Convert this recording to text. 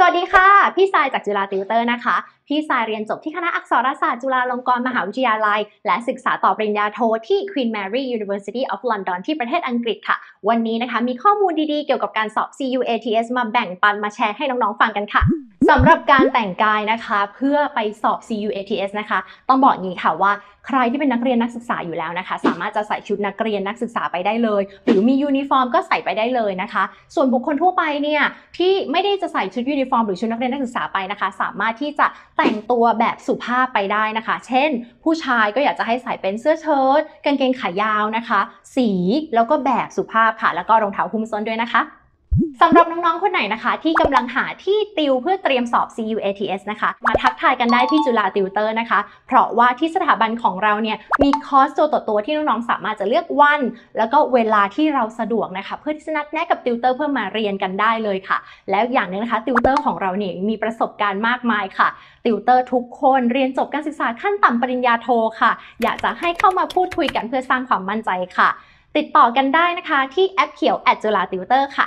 สวัสดีค่ะ พี่สายจากจุฬาติวเตอร์นะคะ พี่สายเรียนจบที่คณะอักษรศาสตร์จุฬาลงกรณ์มหาวิทยาลัย และศึกษาต่อปริญญาโทที่ Queen Mary University of London ที่ประเทศอังกฤษค่ะ วันนี้นะคะมีข้อมูลดีๆเกี่ยวกับการสอบ CUATS มาแบ่งปันมาแชร์ให้น้องๆฟังกันค่ะ สำหรับการแต่งกายนะคะ เพื่อไปสอบ CUATS นะคะ ต้องบอกงี้ค่ะว่าใครที่เป็นนักเรียนนักศึกษาอยู่แล้วนะคะ สามารถจะใส่ชุดนักเรียนนักศึกษาไปได้เลย หรือมียูนิฟอร์มก็ใส่ไปได้เลยนะคะ ส่วนบุคคลทั่วไปเนี่ยที่ไม่ได้จะใส่ชุดยูนิฟอร์มหรือชุดนักเรียนนักศึกษาไปนะคะ สามารถที่จะแต่งตัวแบบสุภาพไปได้นะคะ เช่น ผู้ชายก็อยากจะให้ใส่เป็นเสื้อเชิ้ตกางเกงขายาวนะคะ สีแล้วก็แบบสุภาพค่ะ แล้วก็รองเท้าหุ้มส้นด้วยนะคะ สำหรับน้องๆ คนไหนนะคะ ที่กำลังหาที่ติวเพื่อเตรียมสอบ CUATS นะคะ มาทักทายกันได้ที่จุฬาติวเตอร์นะคะ เพราะว่าที่สถาบันของเราเนี่ยมีคอร์สตัวต่อตัวที่น้องๆ สามารถจะเลือกวัน แล้วก็เวลาที่เราสะดวกนะคะ เพื่อที่จะนัดแนะกับติวเตอร์เพื่อมาเรียนกันได้เลยค่ะ แล้วอย่างหนึ่งนะคะติวเตอร์ของเราเนี่ยมีประสบการณ์มากมายค่ะ ติวเตอร์ทุกคนเรียนจบการศึกษาขั้นต่ำปริญญาโทค่ะ อยากจะให้เข้ามาพูดคุยกันเพื่อสร้างความมั่นใจค่ะ ติดต่อกันได้นะคะที่แอปเขียวแอดจุฬาติวเตอร์ค่ะ